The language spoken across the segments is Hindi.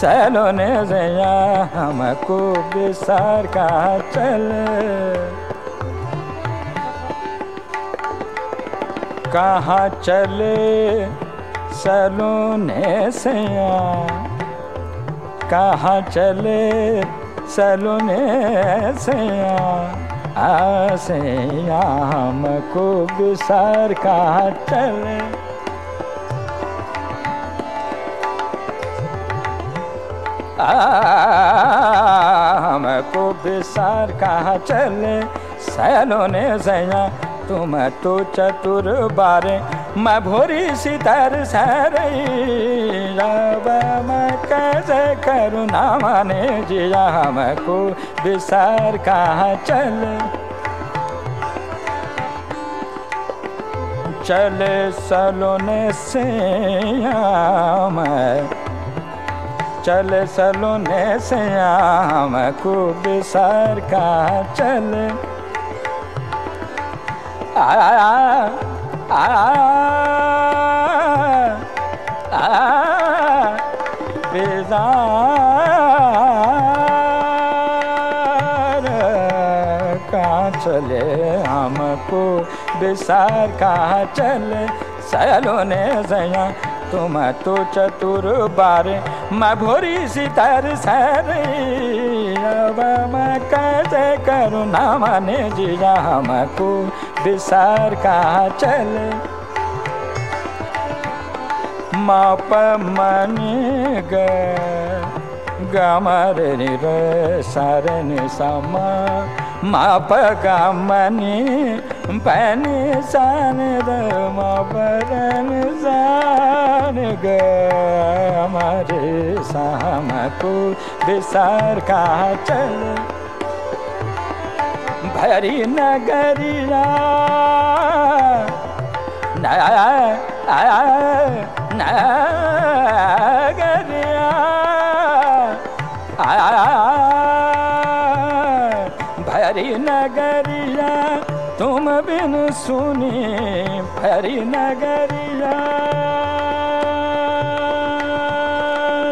सलोने से हमको बिसार कहा चले। कहाँ चले सलोने से कहाँ चले सलोने से आसैया हमको बिसार कहाँ चले। हमको बिसार कहाँ चले? सैलोने सैया तुम तो चतुर बारे। मैं भोरी सितर अब मैं कैसे करूँ ना माने जिया? हमको बिसार कहाँ चले? चले सलोने से मैं चले सलोने से हमको बिसार कहाँ चले। आ आ आ कहाँ चले हमको बिसार कहाँ चले। सलोने सया तुम तो चतुर बारे भोरी सितार सर अब मैं कैसे करूँ ना माने जिया हमको बिसार कहाँ चले माप मनी ग गमर रे सरन समा माप गमनी पनी सन द ग हमारे शाम को बिसार कहाँ चले भरी नगरिया नगरिया भरी नगरिया तुम बिन सुनी भरी नगरिया।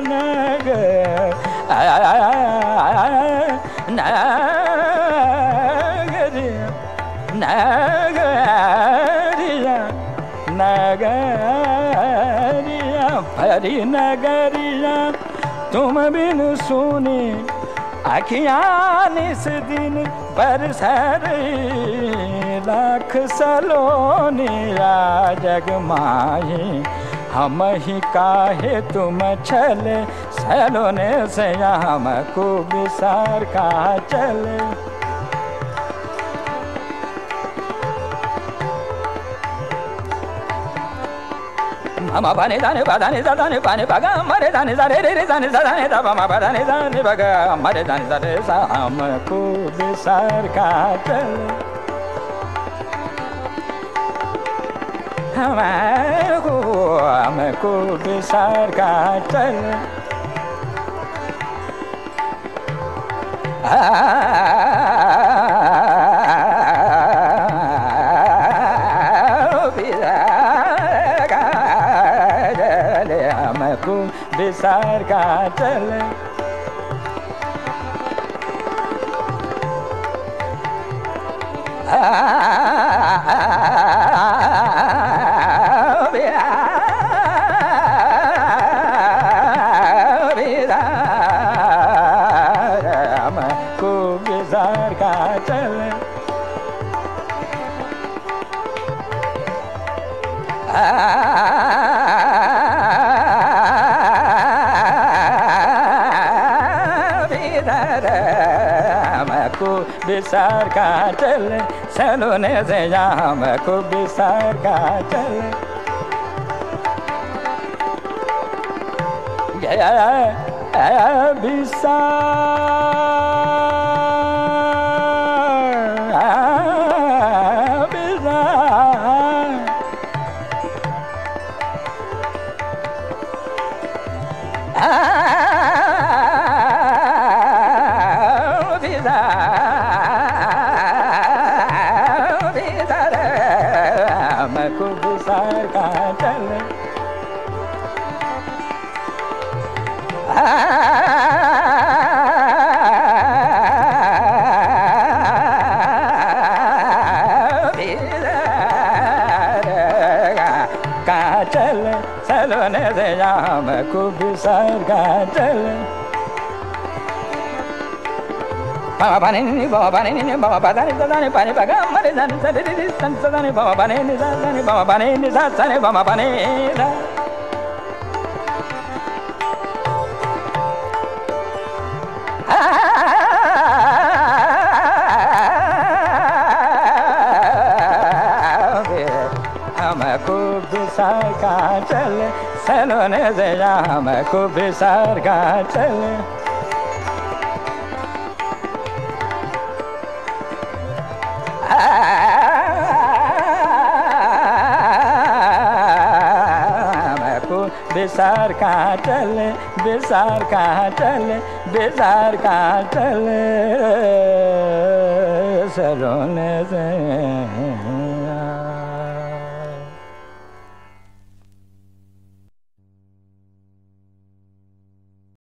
नगरिया नगरिया नगरिया नगरिया तुम बिन सुनी अखियान इस दिन बरसर लाख सलोनिया जगमाही हम ही काहे तुम छल सलोने से हम को विसार का चले। Mama bani dani badani zadani bani baga mare dani zare re re dani zadani da mama badani dani baga mare dani zare sa हमको बिसार का चल हमको हमको बिसार का चल हमको बिसार का चले। हमको राम को विसार का चल सलोने से जाम को विसार का चल विसार काटन काटल सलोन से जाम खूब सर का चल bani baga mare zani sadani ni san sadani baba bani ni sadani baba bani ni sadani baba bani da हमको बिसार का चले सलोने से जा हमको बिसार का चले बेसार का चल बेसार का चल बेसार का चल सरोने से।